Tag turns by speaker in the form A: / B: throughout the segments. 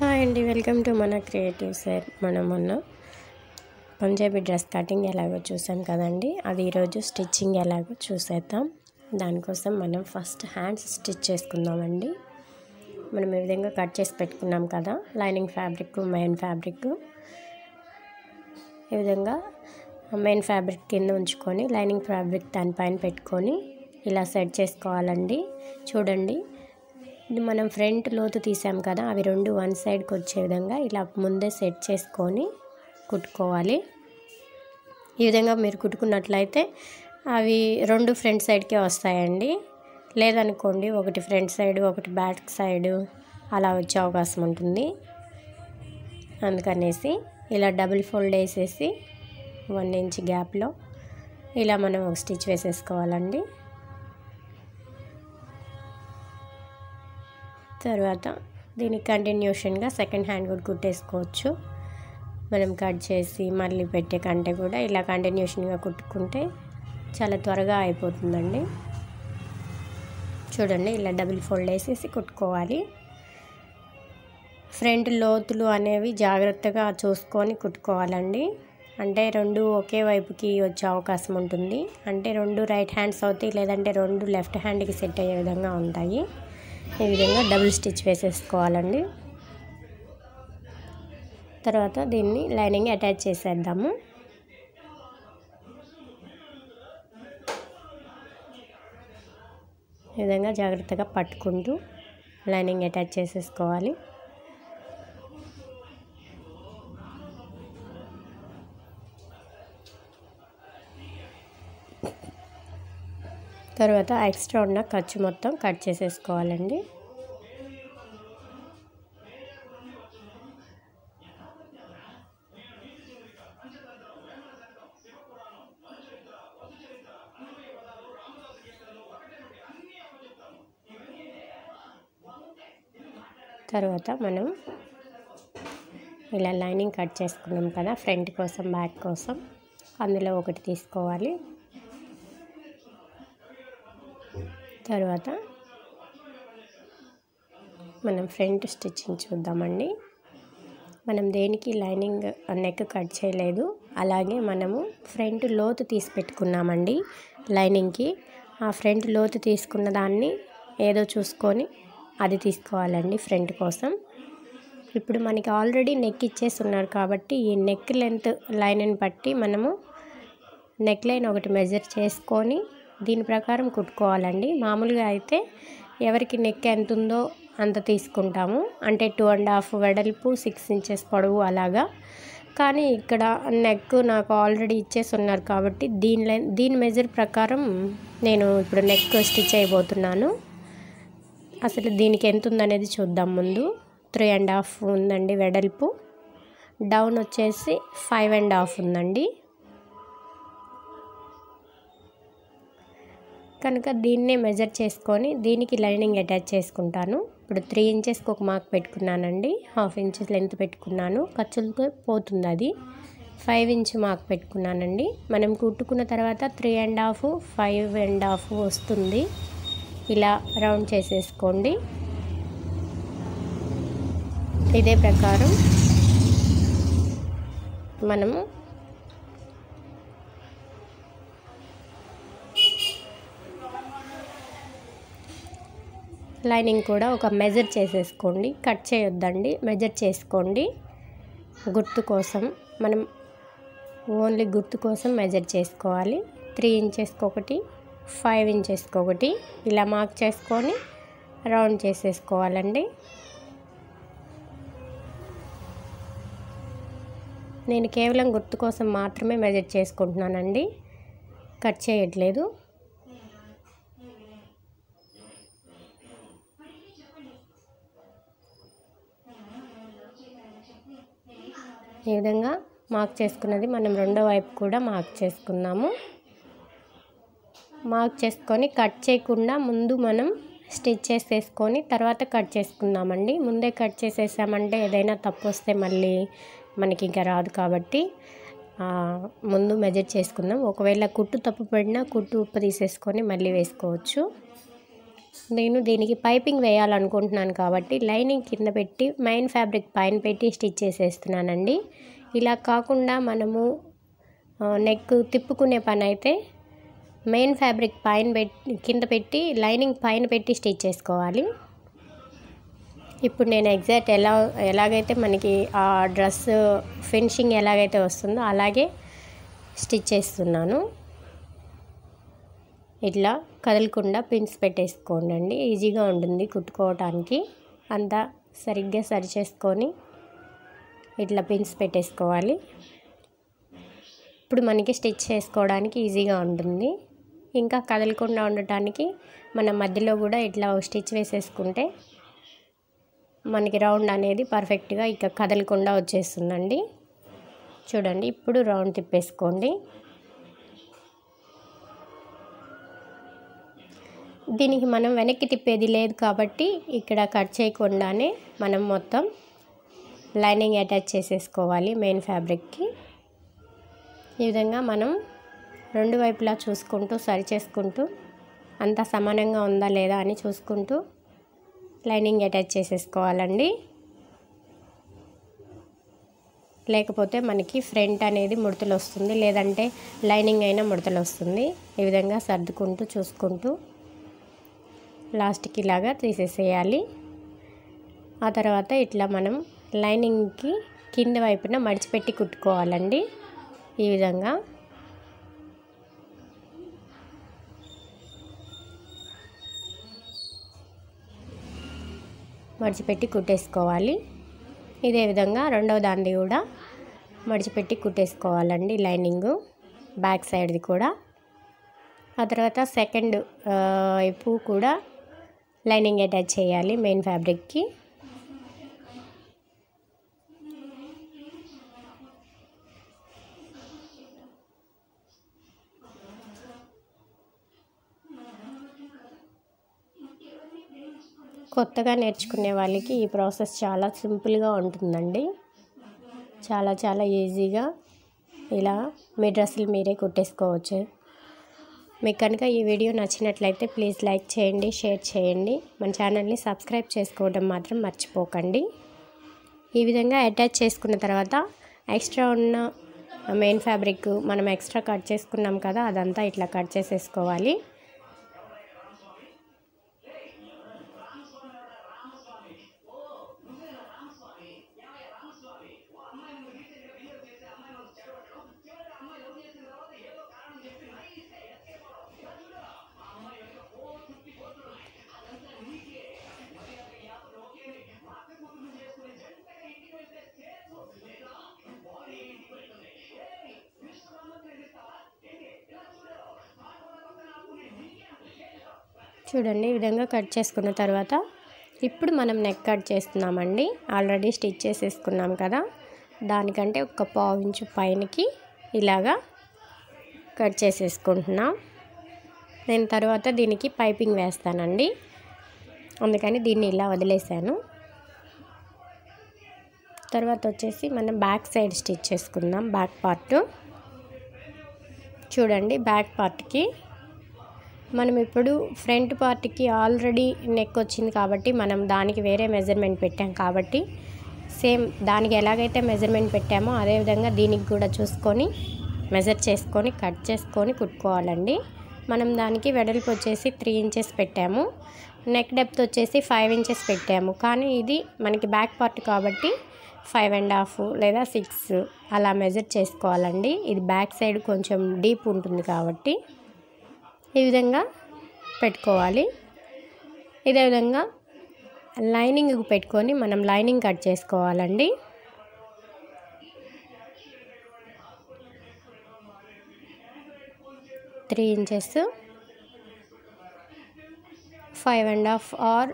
A: Hi అండి welcome to మన creative sir మనం మొన్న పంజాబీ డ్రెస్ కటింగ్ ఎలాగో చూసాం కదండి. అది ఈరోజు స్టిచ్చింగ్ ఎలాగో చూసేద్దాం. దానికోసం మనం ఫస్ట్ హ్యాండ్స్ స్టిచ్ చేసుకుందామండి. మనం ఈ విధంగా కట్ చేసి పెట్టుకున్నాం కదా లైనింగ్ ఫ్యాబ్రిక్ మెయిన్ ఫ్యాబ్రిక్. ఈ విధంగా మెయిన్ ఫ్యాబ్రిక్ కింద ఉంచుకొని లైనింగ్ ఫ్యాబ్రిక్ దానిపైన పెట్టుకొని ఇలా సెట్ చేసుకోవాలండి. చూడండి మనం ఫ్రంట్ లోతు తీసాం కదా అవి రెండు వన్ సైడ్కి వచ్చే విధంగా ఇలా ముందే సెట్ చేసుకొని కుట్టుకోవాలి. ఈ విధంగా మీరు కుట్టుకున్నట్లయితే అవి రెండు ఫ్రంట్ సైడ్కే వస్తాయండి. లేదనుకోండి ఒకటి ఫ్రంట్ సైడ్ ఒకటి బ్యాక్ సైడ్ అలా వచ్చే అవకాశం ఉంటుంది. అందుకనేసి ఇలా డబుల్ ఫోల్డ్ వేసేసి వన్ ఇంచ్ గ్యాప్లో ఇలా మనం ఒక స్టిచ్ వేసేసుకోవాలండి. తర్వాత దీనికి కంటిన్యూషన్గా సెకండ్ హ్యాండ్ కూడా కుట్టేసుకోవచ్చు. మనం కట్ చేసి మళ్ళీ పెట్టే కంటే కూడా ఇలా కంటిన్యూషన్గా కుట్టుకుంటే చాలా త్వరగా అయిపోతుందండి. చూడండి ఇలా డబుల్ ఫోల్డ్ వేసేసి కుట్టుకోవాలి. ఫ్రంట్ లోతులు అనేవి జాగ్రత్తగా చూసుకొని కుట్టుకోవాలండి. అంటే రెండు ఒకే వైపుకి వచ్చే అవకాశం ఉంటుంది. అంటే రెండు రైట్ హ్యాండ్స్ అవుతాయి లేదంటే రెండు లెఫ్ట్ హ్యాండ్కి సెట్ అయ్యే విధంగా ఉంటాయి. ఈ విధంగా డబుల్ స్టిచ్ వేసేసుకోవాలండి. తర్వాత దీన్ని లైనింగ్ అటాచ్ చేసేద్దాము. ఈ విధంగా జాగ్రత్తగా పట్టుకుంటూ లైనింగ్ అటాచ్ చేసేసుకోవాలి. తర్వాత ఎక్స్ట్రా ఉన్న ఖర్చు మొత్తం కట్ చేసేసుకోవాలండి. తర్వాత మనం ఇలా లైనింగ్ కట్ చేసుకున్నాం కదా ఫ్రంట్ కోసం బ్యాక్ కోసం. అందులో ఒకటి తీసుకోవాలి. తర్వాత మనం ఫ్రంట్ స్టిచ్చింగ్ చూద్దామండి. మనం దేనికి లైనింగ్ నెక్ కట్ చేయలేదు. అలాగే మనము ఫ్రంట్ లోతు తీసి పెట్టుకున్నామండి లైనింగ్కి. ఆ ఫ్రంట్ లోతు తీసుకున్న దాన్ని ఏదో చూసుకొని అది తీసుకోవాలండి ఫ్రంట్ కోసం. ఇప్పుడు మనకి ఆల్రెడీ నెక్ ఇచ్చేసి ఉన్నారు కాబట్టి ఈ నెక్ లెంత్ లైన్ని బట్టి మనము నెక్ లైన్ ఒకటి మెజర్ చేసుకొని దీని ప్రకారం కుట్టుకోవాలండి. మామూలుగా అయితే ఎవరికి నెక్ ఎంత ఉందో అంత తీసుకుంటాము. అంటే టూ అండ్ హాఫ్ వెడల్పు సిక్స్ ఇంచెస్ పొడవు అలాగా. కానీ ఇక్కడ నెక్ నాకు ఆల్రెడీ ఇచ్చేసి ఉన్నారు కాబట్టి దీని లైన్ దీని మెజర్ ప్రకారం నేను ఇప్పుడు నెక్ స్టిచ్ అయిపోతున్నాను. అసలు దీనికి ఎంత ఉందనేది చూద్దాం ముందు. త్రీ అండ్ హాఫ్ ఉందండి వెడల్పు. డౌన్ వచ్చేసి ఫైవ్ అండ్ హాఫ్ ఉందండి. కనుక దీన్నే మెజర్ చేసుకొని దీనికి లైనింగ్ అటాచ్ చేసుకుంటాను. ఇప్పుడు త్రీ ఇంచెస్కి ఒక మార్క్ పెట్టుకున్నానండి. హాఫ్ ఇంచెస్ లెంత్ పెట్టుకున్నాను. ఖర్చులతో పోతుంది అది. ఫైవ్ ఇంచ్ మార్క్ పెట్టుకున్నానండి. మనం కుట్టుకున్న తర్వాత three and half five and half వస్తుంది. ఇలా రౌండ్ చేసేసుకోండి. ఇదే ప్రకారం మనము లైనింగ్ కూడా ఒక మెజర్ చేసేసుకోండి. కట్ చేయొద్దండి. మెజర్ చేసుకోండి. గుర్తు కోసం మనం ఓన్లీ గుర్తు కోసం మెజర్ చేసుకోవాలి. త్రీ ఇంచెస్కి ఒకటి ఫైవ్ ఇంచెస్కి ఒకటి. ఇలా మార్క్ చేసుకొని రౌండ్ చేసేసుకోవాలండి. నేను కేవలం గుర్తు కోసం మాత్రమే మెజర్ చేసుకుంటున్నానండి. కట్ చేయట్లేదు. ఈ విధంగా మార్క్ చేసుకున్నది? మనం రెండో వైపు కూడా మార్క్ చేసుకున్నాము మార్క్ చేసుకొని కట్ చేయకుండా ముందు మనం స్టిచ్ చేసేసుకొని తర్వాత కట్ చేసుకుందామండి. ముందే కట్ చేసేసామంటే ఏదైనా తప్పు వస్తే మళ్ళీ మనకి ఇంకా రాదు కాబట్టి ముందు మెజర్ చేసుకుందాం. ఒకవేళ కుట్టు తప్పు పడినా కుట్టు ఉప్పు తీసేసుకొని మళ్ళీ వేసుకోవచ్చు. నేను దీనికి పైపింగ్ వేయాలనుకుంటున్నాను కాబట్టి లైనింగ్ కింద పెట్టి మెయిన్ ఫ్యాబ్రిక్ పైన పెట్టి స్టిచ్ చేసేస్తున్నానండి. ఇలా కాకుండా మనము నెక్ తిప్పుకునే పని అయితే మెయిన్ ఫ్యాబ్రిక్ పైన పెట్టి కింద పెట్టి లైనింగ్ పైన పెట్టి స్టిచ్ చేసుకోవాలి. ఇప్పుడు నేను ఎగ్జాక్ట్ ఎలా ఎలాగైతే మనకి ఆ డ్రెస్ ఫినిషింగ్ ఎలాగైతే వస్తుందో అలాగే స్టిచ్ చేస్తున్నాను. ఇట్లా కదలకుండా పిన్స్ పెట్టేసుకోండి ఈజీగా ఉంటుంది కుట్టుకోవటానికి. అంతా సరిగ్గా సరి చేసుకొని ఇట్లా పిన్స్ పెట్టేసుకోవాలి. ఇప్పుడు మనకి స్టిచ్ చేసుకోవడానికి ఈజీగా ఉంటుంది. ఇంకా కదలకుండా ఉండటానికి మన మధ్యలో కూడా ఇట్లా స్టిచ్ వేసేసుకుంటే మనకి రౌండ్ అనేది పర్ఫెక్ట్గా ఇక కదలకుండా వచ్చేస్తుందండి. చూడండి ఇప్పుడు రౌండ్ తిప్పేసుకోండి. దీనికి మనం వెనక్కి తిప్పేది లేదు కాబట్టి ఇక్కడ కట్ చేయకుండానే మనం మొత్తం లైనింగ్ అటాచ్ చేసేసుకోవాలి మెయిన్ ఫ్యాబ్రిక్కి. ఈ విధంగా మనం రెండు వైపులా చూసుకుంటూ సరి చేసుకుంటూ అంతా సమానంగా ఉందా లేదా అని చూసుకుంటూ లైనింగ్ అటాచ్ చేసేసుకోవాలండి. లేకపోతే మనకి ఫ్రంట్ అనేది ముడతలు వస్తుంది లేదంటే లైనింగ్ అయినా ముడతలు వస్తుంది. ఈ విధంగా సర్దుకుంటూ చూసుకుంటూ లాస్ట్కి ఇలాగా తీసేసేయాలి. ఆ తర్వాత ఇట్లా మనం లైనింగ్కి కింద వైపున మడిచిపెట్టి కుట్టుకోవాలండి. ఈ విధంగా. మడిచిపెట్టి కుట్టేసుకోవాలి. ఇదే విధంగా రెండవ దాన్ని కూడా మడిచిపెట్టి కుట్టేసుకోవాలండి లైనింగ్ బ్యాక్ సైడ్ది కూడా. ఆ తర్వాత సెకండ్ వైపు కూడా లైనింగ్ అటాచ్ చేయాలి మెయిన్ ఫ్యాబ్రిక్కి. కొత్తగా నేర్చుకునే వాళ్ళకి ఈ ప్రాసెస్ చాలా సింపుల్గా ఉంటుందండి. చాలా చాలా ఈజీగా ఇలా మీ డ్రెస్సులు మీరే కుట్టేసుకోవచ్చు. మీకు కనుక ఈ వీడియో నచ్చినట్లయితే ప్లీజ్ లైక్ చేయండి షేర్ చేయండి. మన ఛానల్ని సబ్స్క్రైబ్ చేసుకోవడం మాత్రం మర్చిపోకండి. ఈ విధంగా అటాచ్ చేసుకున్న తర్వాత ఎక్స్ట్రా ఉన్న మెయిన్ ఫ్యాబ్రిక్ మనం ఎక్స్ట్రా కట్ చేసుకున్నాం కదా అదంతా ఇట్లా కట్ చేసేసుకోవాలి. చూడండి ఈ విధంగా కట్ చేసుకున్న తర్వాత ఇప్పుడు మనం నెక్ కట్ చేస్తున్నామండి. ఆల్రెడీ స్టిచ్ చేసేసుకున్నాం కదా. దానికంటే ఒక పావు ఇంచు పైనకి ఇలాగా కట్ చేసేసుకుంటున్నాం. నేను తర్వాత దీనికి పైపింగ్ వేస్తానండి. అందుకని దీన్ని ఇలా వదిలేసాను. తర్వాత వచ్చేసి మనం బ్యాక్ సైడ్ స్టిచ్ చేసుకుందాం బ్యాక్ పార్ట్ చూడండి బ్యాక్ పార్ట్కి మనం ఇప్పుడు ఫ్రంట్ పార్ట్కి ఆల్రెడీ నెక్ వచ్చింది కాబట్టి మనం దానికి వేరే మెజర్మెంట్ పెట్టాం కాబట్టి సేమ్ దానికి ఎలాగైతే మెజర్మెంట్ పెట్టామో అదేవిధంగా దీనికి కూడా చూసుకొని మెజర్ చేసుకొని కట్ చేసుకొని కుట్టుకోవాలండి. మనం దానికి వెడల్పు వచ్చేసి త్రీ ఇంచెస్ పెట్టాము. నెక్ డెప్త్ వచ్చేసి ఫైవ్ ఇంచెస్ పెట్టాము. కానీ ఇది మనకి బ్యాక్ పార్ట్ కాబట్టి ఫైవ్ అండ్ హాఫ్ లేదా సిక్స్ అలా మెజర్ చేసుకోవాలండి. ఇది బ్యాక్ సైడ్ కొంచెం డీప్ ఉంటుంది కాబట్టి ఈ విధంగా పెట్టుకోవాలి. ఇదే విధంగా లైనింగ్ పెట్టుకొని మనం లైనింగ్ కట్ చేసుకోవాలండి. Three inches. Five and half or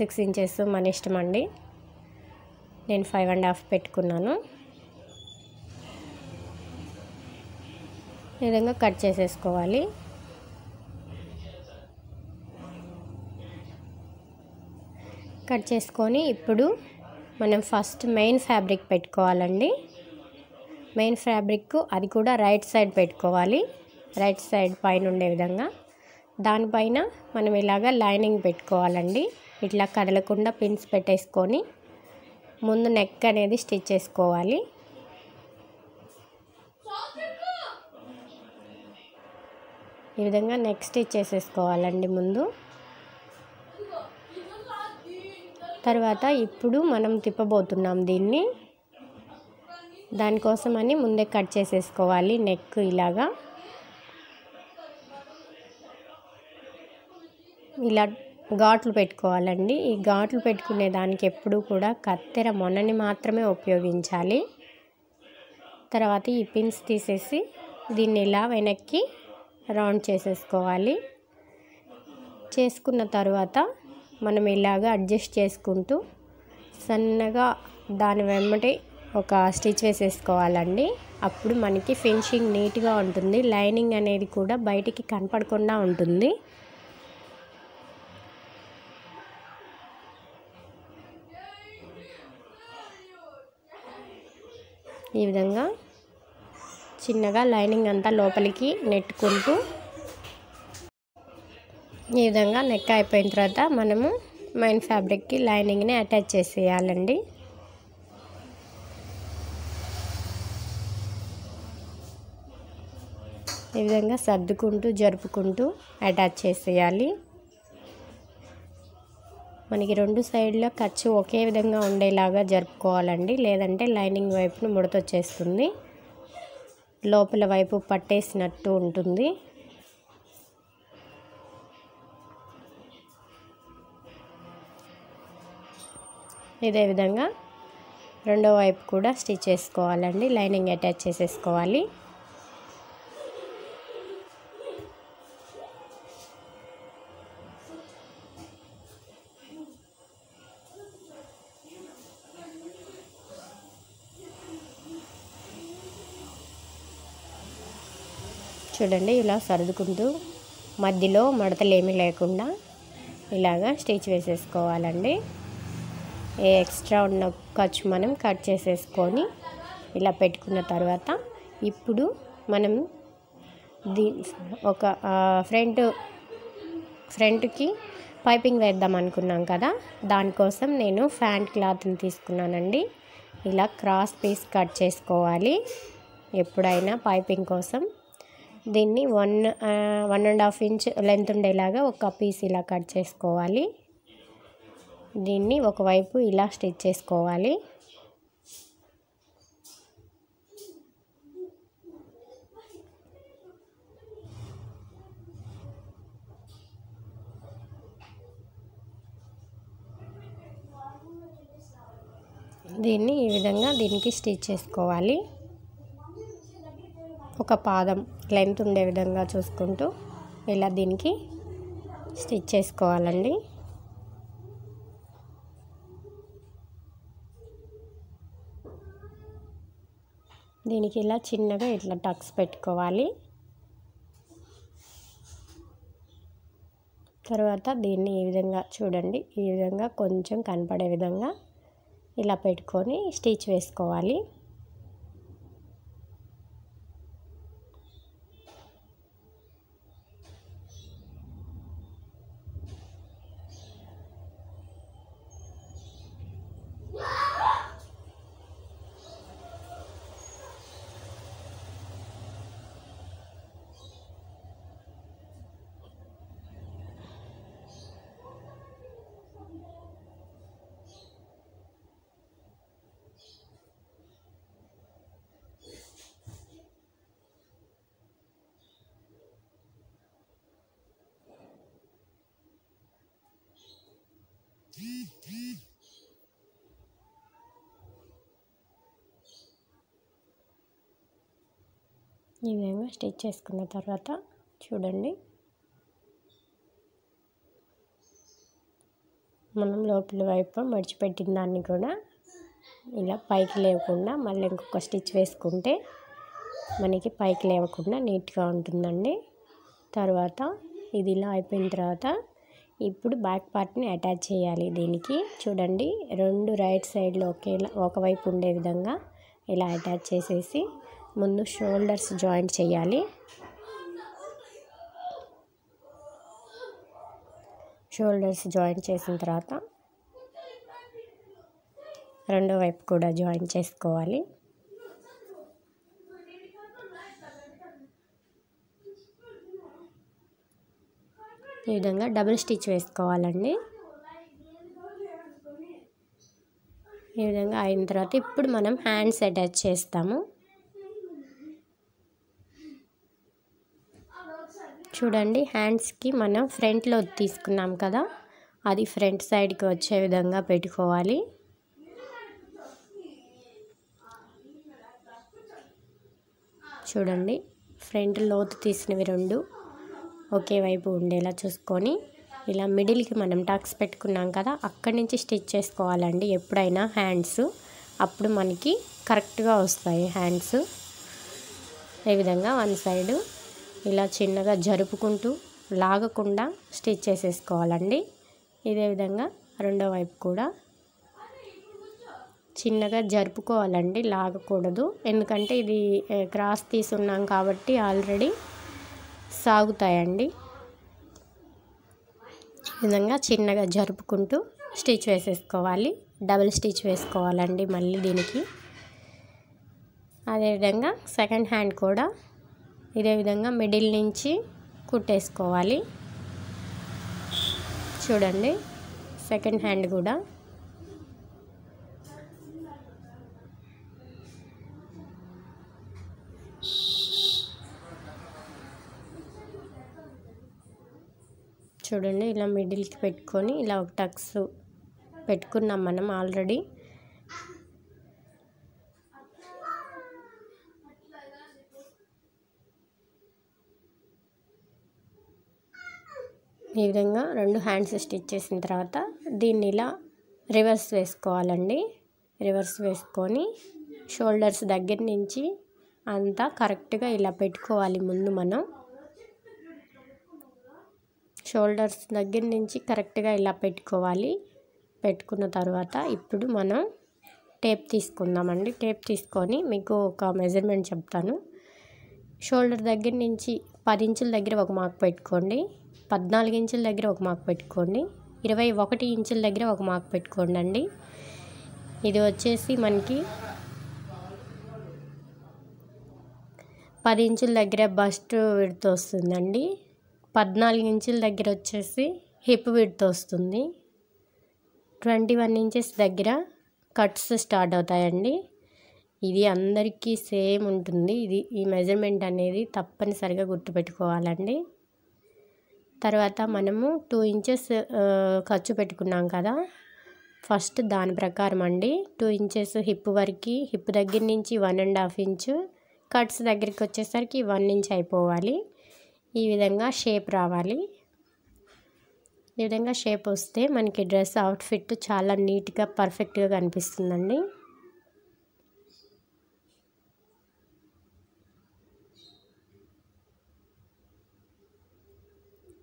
A: six inches మన ఇష్టం అండి. నేను ఫైవ్ అండ్ హాఫ్ పెట్టుకున్నాను. ఈ విధంగా కట్ చేసేసుకోవాలి. కట్ చేసుకొని ఇప్పుడు మనం ఫస్ట్ మెయిన్ ఫ్యాబ్రిక్ పెట్టుకోవాలండి. మెయిన్ ఫ్యాబ్రిక్ అది కూడా రైట్ సైడ్ పెట్టుకోవాలి. రైట్ సైడ్ పైన ఉండే విధంగా. దానిపైన మనం ఇలాగ లైనింగ్ పెట్టుకోవాలండి. ఇట్లా కదలకుండా పిన్స్ పెట్టేసుకొని ముందు నెక్ అనేది స్టిచ్ చేసుకోవాలి. ఈ విధంగా నెక్ స్టిచ్ చేసేసుకోవాలండి ముందు. తర్వాత ఇప్పుడు మనం తిప్పబోతున్నాం దీన్ని. దానికోసమని ముందే కట్ చేసేసుకోవాలి నెక్ ఇలాగా. ఇలా ఘాట్లు పెట్టుకోవాలండి. ఈ ఘాట్లు పెట్టుకునే దానికి ఎప్పుడూ కూడా కత్తెర మొనని మాత్రమే ఉపయోగించాలి. తర్వాత ఈ పిన్స్ తీసేసి దీన్ని ఇలా వెనక్కి రౌండ్ చేసేసుకోవాలి. చేసుకున్న తర్వాత మనం ఇలాగ అడ్జస్ట్ చేసుకుంటూ సన్నగా దాని వెంబడి ఒక స్టిచ్ వేసేసుకోవాలండి. అప్పుడు మనకి ఫినిషింగ్ నీట్గా ఉంటుంది. లైనింగ్ అనేది కూడా బయటికి కనపడకుండా ఉంటుంది. ఈ విధంగా చిన్నగా లైనింగ్ అంతా లోపలికి నెట్టుకుంటూ ఈ విధంగా నెక్ అయిపోయిన తర్వాత మనము మైన్ ఫ్యాబ్రిక్కి లైనింగ్ని అటాచ్ చేసేయాలండి. ఈ విధంగా సర్దుకుంటూ జరుపుకుంటూ అటాచ్ చేసేయాలి. మనకి రెండు సైడ్లో ఖర్చు ఒకే విధంగా ఉండేలాగా జరుపుకోవాలండి. లేదంటే లైనింగ్ వైపును ముడతొచ్చేస్తుంది లోపల వైపు పట్టేసినట్టు ఉంటుంది. ఇదే విధంగా రెండో వైపు కూడా స్టిచ్ చేసుకోవాలండి లైనింగ్ అటాచ్ చేసేసుకోవాలి. చూడండి ఇలా సర్దుకుంటూ మధ్యలో మడతలు ఏమీ లేకుండా ఇలాగా స్టిచ్ వేసేసుకోవాలండి. ఎక్స్ట్రా ఉన్న ఖర్చు మనం కట్ చేసేసుకొని ఇలా పెట్టుకున్న తర్వాత ఇప్పుడు మనం దీ ఒక ఫ్రంట్ ఫ్రంట్కి పైపింగ్ వేద్దాం అనుకున్నాం కదా. దానికోసం నేను ఫ్యాంట్ క్లాత్ని తీసుకున్నానండి. ఇలా క్రాస్ పీస్ కట్ చేసుకోవాలి. ఎప్పుడైనా పైపింగ్ కోసం. దీన్ని one one and half inch length ఉండేలాగా ఒక పీస్ ఇలా కట్ చేసుకోవాలి. దీన్ని ఒకవైపు ఇలా స్టిచ్ చేసుకోవాలి. దీన్ని ఈ విధంగా దీనికి స్టిచ్ చేసుకోవాలి. ఒక పాదం లెంత్ ఉండే విధంగా చూసుకుంటూ ఇలా దీనికి స్టిచ్ చేసుకోవాలండి. దీనికి ఇలా చిన్నగా ఇట్లా టక్స్ పెట్టుకోవాలి. తర్వాత దీన్ని ఈ విధంగా చూడండి ఈ విధంగా కొంచెం కనపడే విధంగా ఇలా పెట్టుకొని స్టిచ్ వేసుకోవాలి. ఈ విధంగా స్టిచ్ చేసుకున్న తర్వాత చూడండి. మనం లోపల వైపు మడిచిపెట్టిన దాన్ని కూడా ఇలా పైకి లేవకుండా మళ్ళీ ఇంకొక స్టిచ్ వేసుకుంటే మనకి పైకి లేవకుండా నీట్గా ఉంటుందండి. తర్వాత ఇది ఇలా అయిపోయిన తర్వాత ఇప్పుడు బ్యాక్ పార్ట్ని అటాచ్ చేయాలి దీనికి. చూడండి రెండు రైట్ సైడ్లో ఒకేలా ఒకవైపు ఉండే విధంగా ఇలా అటాచ్ చేసేసి ముందు షోల్డర్స్ జాయింట్ చేయాలి. షోల్డర్స్ జాయిన్ చేసిన తర్వాత రెండో వైపు కూడా జాయిన్ చేసుకోవాలి. ఈ విధంగా డబుల్ స్టిచ్ వేసుకోవాలండి. ఈ విధంగా అయిన తర్వాత ఇప్పుడు మనం హ్యాండ్స్ అటాచ్ చేస్తాము. చూడండి హ్యాండ్స్కి మనం ఫ్రంట్లో తీసుకున్నాం కదా అది ఫ్రంట్ సైడ్కి వచ్చే విధంగా పెట్టుకోవాలి. చూడండి ఫ్రంట్ లోతు తీసినవి రెండు. ఒకే వైపు ఉండేలా చూసుకొని ఇలా మిడిల్కి మనం టక్స్ పెట్టుకున్నాం కదా అక్కడి నుంచి స్టిచ్ చేసుకోవాలండి. ఎప్పుడైనా హ్యాండ్స్. అప్పుడు మనకి కరెక్ట్గా వస్తాయి హ్యాండ్స్. ఈ విధంగా వన్ సైడు ఇలా చిన్నగా జరుపుకుంటూ లాగకుండా స్టిచ్ చేసేసుకోవాలండి. ఇదే విధంగా రెండో వైపు కూడా చిన్నగా జరుపుకోవాలండి లాగకూడదు. ఎందుకంటే ఇది క్రాస్ తీసున్నాం కాబట్టి ఆల్రెడీ సాగుతాయండి. ఈ విధంగా చిన్నగా జరుపుకుంటూ స్టిచ్ వేసేసుకోవాలి. డబుల్ స్టిచ్ వేసుకోవాలండి మళ్ళీ దీనికి. అదేవిధంగా సెకండ్ హ్యాండ్ కూడా ఇదే విధంగా మిడిల్ నుంచి కుట్టేసుకోవాలి. చూడండి సెకండ్ హ్యాండ్ కూడా చూడండి ఇలా మిడిల్కి పెట్టుకొని ఇలా ఒక టక్స్ పెట్టుకున్నాం మనం ఆల్రెడీ. ఈ విధంగా రెండు హ్యాండ్స్ స్టిచ్ చేసిన తర్వాత దీన్ని ఇలా రివర్స్ వేసుకోవాలండి. రివర్స్ వేసుకొని షోల్డర్స్ దగ్గర నుంచి అంతా కరెక్ట్గా ఇలా పెట్టుకోవాలి ముందు మనం. షోల్డర్స్ దగ్గర నుంచి కరెక్ట్గా ఇలా పెట్టుకోవాలి. పెట్టుకున్న తర్వాత ఇప్పుడు మనం టేప్ తీసుకుందామండి. టేప్ తీసుకొని మీకు ఒక మెజర్మెంట్ చెప్తాను. షోల్డర్ దగ్గర నుంచి పది ఇంచుల దగ్గర ఒక మార్క్ పెట్టుకోండి. పద్నాలుగు ఇంచుల దగ్గర ఒక మార్క్ పెట్టుకోండి. ఇరవై ఒకటి ఇంచుల దగ్గర ఒక మార్క్ పెట్టుకోండి అండి ఇది వచ్చేసి మనకి పది ఇంచుల దగ్గర బస్ట్ విడత వస్తుందండి. పద్నాలుగు ఇంచుల దగ్గర వచ్చేసి హిప్ విడ్త్ వస్తుంది. ట్వంటీ వన్ ఇంచెస్ దగ్గర కట్స్ స్టార్ట్ అవుతాయండి. ఇది అందరికీ సేమ్ ఉంటుంది. ఇది ఈ మెజర్మెంట్ అనేది తప్పనిసరిగా గుర్తుపెట్టుకోవాలండి. తర్వాత మనము టూ ఇంచెస్ ఖర్చు పెట్టుకున్నాం కదా. ఫస్ట్ దాని ప్రకారం అండి. టూ ఇంచెస్ హిప్ వరకు హిప్ దగ్గర నుంచి one and half inch cuts దగ్గరికి వచ్చేసరికి వన్ ఇంచ్ అయిపోవాలి. ఈ విధంగా షేప్ రావాలి. ఈ విధంగా షేప్ వస్తే మనకి డ్రెస్ అవుట్ఫిట్ చాలా నీట్గా పర్ఫెక్ట్గా కనిపిస్తుందండి.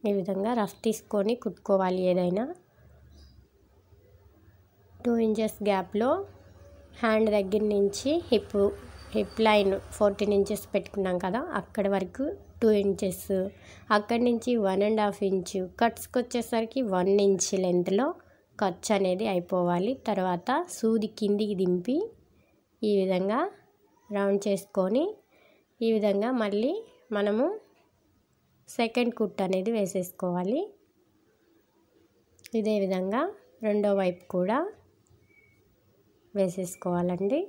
A: ఈ విధంగా రఫ్ తీసుకొని కుట్టుకోవాలి ఏదైనా. టూ ఇంచెస్ గ్యాప్లో హ్యాండ్ దగ్గర నుంచి hip hip line fourteen inches పెట్టుకున్నాం కదా అక్కడి వరకు టూ ఇంచెస్. అక్కడి నుంచి వన్ అండ్ హాఫ్ ఇంచు. కట్స్కి వచ్చేసరికి వన్ ఇంచ్ లెంత్లో ఖర్చు అనేది అయిపోవాలి. తర్వాత సూది కిందికి దింపి ఈ విధంగా రౌండ్ చేసుకొని ఈ విధంగా మళ్ళీ మనము సెకండ్ కుట్ అనేది వేసేసుకోవాలి. ఇదే విధంగా రెండో వైపు కూడా వేసేసుకోవాలండి.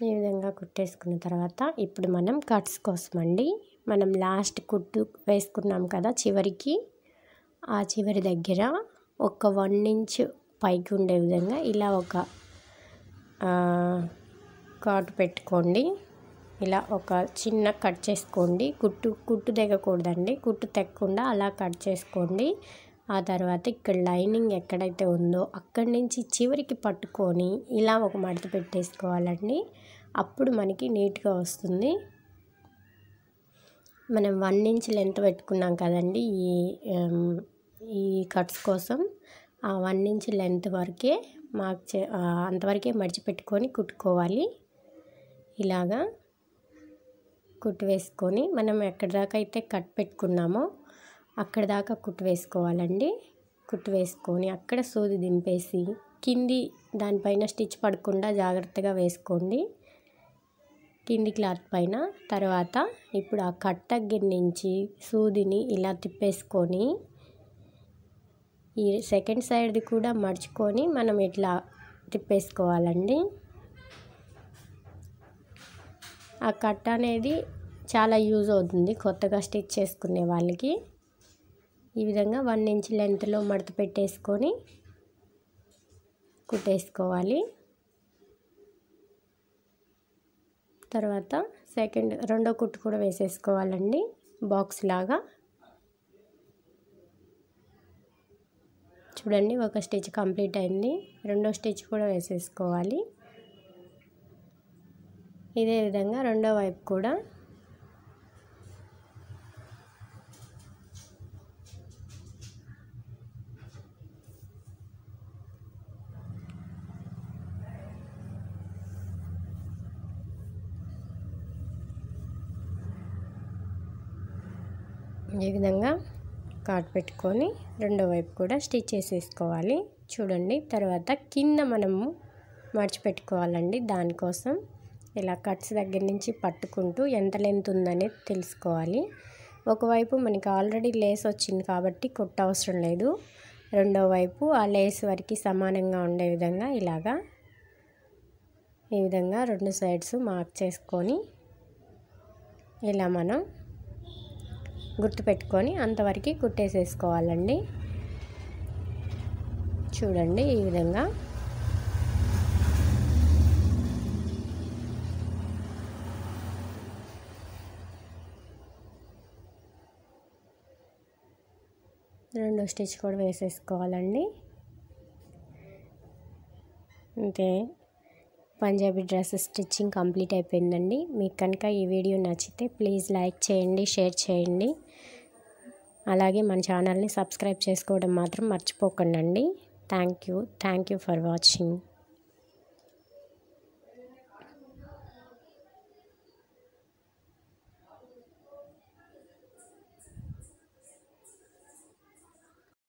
A: ఈ విధంగా కుట్టేసుకున్న తర్వాత ఇప్పుడు మనం కట్స్ కోసం అండి మనం లాస్ట్ కుట్టు వేసుకున్నాం కదా చివరికి. ఆ చివరి దగ్గర ఒక వన్ ఇంచ్ పైకి ఉండే విధంగా ఇలా ఒక కాటు పెట్టుకోండి. ఇలా ఒక చిన్న కట్ చేసుకోండి. కుట్టు కుట్టు తెగకూడదండి. కుట్టు తెగకుండా అలా కట్ చేసుకోండి. ఆ తర్వాత ఇక్కడ లైనింగ్ ఎక్కడైతే ఉందో అక్కడి నుంచి చివరికి పట్టుకొని ఇలా ఒక మడత పెట్టేసుకోవాలండి. అప్పుడు మనకి నీట్గా వస్తుంది. మనం వన్ ఇంచ్ లెంత్ పెట్టుకున్నాం కదండి ఈ ఈ కట్స్ కోసం. ఆ వన్ ఇంచ్ లెంత్ వరకే మార్క్ చే అంతవరకే మడిచిపెట్టుకొని కుట్టుకోవాలి. ఇలాగా కుట్టు వేసుకొని మనం ఎక్కడి దాకా అయితే కట్ పెట్టుకున్నామో అక్కడ దాకా కుట్టు వేసుకోవాలండి. కుట్టు వేసుకొని అక్కడ సూది దింపేసి కింది దానిపైన స్టిచ్ పడకుండా జాగ్రత్తగా వేసుకోండి. కింది క్లాత్ పైన. తర్వాత ఇప్పుడు ఆ కట్ దగ్గర నుంచి సూదిని ఇలా తిప్పేసుకొని ఈ సెకండ్ సైడ్ది కూడా మడుచుకొని మనం ఇట్లా తిప్పేసుకోవాలండి. ఆ కట్ అనేది చాలా యూజ్ అవుతుంది కొత్తగా స్టిచ్ చేసుకునే వాళ్ళకి. ఈ విధంగా వన్ ఇంచ్ లెంత్లో మడత పెట్టేసుకొని కుట్టేసుకోవాలి. తర్వాత సెకండ్ రెండో కుట్టు కూడా వేసేసుకోవాలండి బాక్స్ లాగా. చూడండి ఒక స్టిచ్ కంప్లీట్ అయింది రెండో స్టిచ్ కూడా వేసేసుకోవాలి. ఇదే విధంగా రెండో వైపు కూడా ఈ విధంగా కాట్ పెట్టుకొని రెండో వైపు కూడా స్టిచ్ చేసేసుకోవాలి. చూడండి తర్వాత కింద మనము మడిచిపెట్టుకోవాలండి దానికోసం. ఇలా కట్స్ దగ్గర నుంచి పట్టుకుంటూ ఎంత లెంత్ ఉందనేది తెలుసుకోవాలి. ఒకవైపు మనకి ఆల్రెడీ లేస్ వచ్చింది కాబట్టి కొట్ట అవసరం లేదు. రెండో వైపు ఆ లేస్ వరకు సమానంగా ఉండే విధంగా ఇలాగా ఈ విధంగా రెండు సైడ్స్ మార్క్ చేసుకొని ఇలా మనం గుర్తుపెట్టుకొని అంతవరకు కుట్టేసేసుకోవాలండి. చూడండి ఈ విధంగా. రెండో స్టిచ్ కూడా వేసేసుకోవాలండి. అంతే. పంజాబీ డ్రెస్ స్టిచ్చింగ్ కంప్లీట్ అయిపోయిందండి. మీకు కనుక ఈ వీడియో నచ్చితే ప్లీజ్ లైక్ చేయండి షేర్ చేయండి. అలాగే మన ఛానల్ని సబ్స్క్రైబ్ చేసుకోవడం మాత్రం మర్చిపోకండి thank you. Thank you for watching.